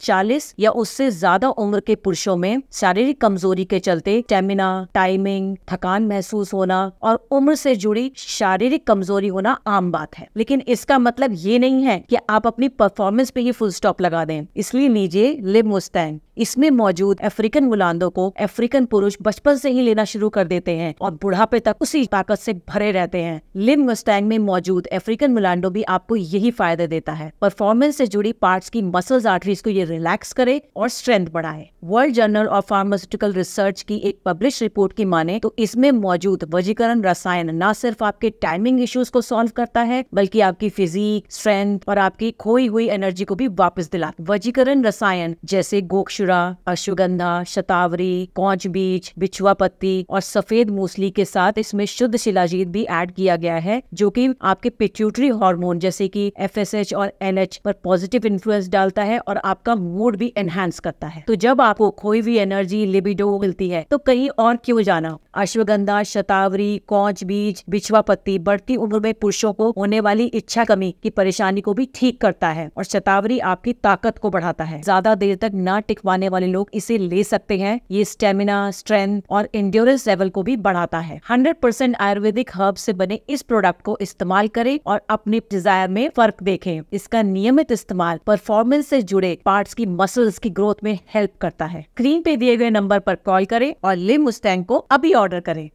40 या उससे ज़्यादा उम्र के पुरुषों में शारीरिक कमज़ोरी के चलते स्टेमिना टाइमिंग थकान महसूस होना और उम्र से जुड़ी शारीरिक कमज़ोरी होना आम बात है। लेकिन इसका मतलब ये नहीं है कि आप अपनी परफॉर्मेंस पे ही फुल स्टॉप लगा दें। इसलिए लीजिए लिव मुस्तैंग इसमें मौजूद अफ्रीकन मुलांदो को अफ्रीकन पुरुष बचपन से ही लेना शुरू कर देते हैं और बुढ़ापे तक उसी ताकत से भरे रहते हैं। लिम मस्टैंग में मौजूद अफ्रीकन मुलांडो भी आपको यही फ़ायदा देता है। परफॉर्मेंस से जुड़ी पार्ट्स की मसल्स आर्टरीज को ये रिलैक्स करे और स्ट्रेंथ बढ़ाए। World journal of pharmaceutical research की एक पब्लिश रिपोर्ट की माने तो इसमें मौजूद वजीकरण रसायन न सिर्फ़ आपके टाइमिंग इश्यूज़ को सॉल्व करता है, बल्कि आपकी फिजिक स्ट्रेंथ और आपकी खोई हुई एनर्जी को भी वापस दिला वजीकरण रसायन जैसे गोक्षुरा अश्वगंधा, शतावरी, कौच बीज, बिछुआ पत्ती और सफ़ेद मूसली के साथ इसमें शुद्ध शिलाजीत भी ऐड किया गया है, जो कि आपके पिट्यूटरी हार्मोन जैसे कि एफ़ और एनएच पर पॉजिटिव इन्फ्लुएंस डालता है और आपका मूड भी एनहेंस करता है। तो जब आपको कोई भी एनर्जी लिबिडो मिलती है तो कहीं और क्यों जाना? अश्वगंधा, शतावरी, कौच बीज, बिछवा पत्ती, बढ़ती उम्र में पुरुषों को होने वाली इच्छा कमी की परेशानी को भी ठीक करता है और शतावरी आपकी ताकत को बढ़ाता है। ज़्यादा देर तक न टिकवाने वाले लोग इसे ले सकते हैं। ये स्टेमिना, स्ट्रेंथ और इंड्योरेंस लेवल को भी बढ़ाता है। 100% आयुर्वेदिक हर्ब से बने इस प्रोडक्ट को इस्तेमाल करें और अपने डिज़ायर में फ़र्क देखें। इसका नियमित इस्तेमाल परफॉर्मेंस से जुड़े पार्ट्स की मसल्स की ग्रोथ में हेल्प करता है। स्क्रीन पे दिए गए नंबर पर कॉल करें और लिम मुस्तैंग को अभी ऑर्डर करें।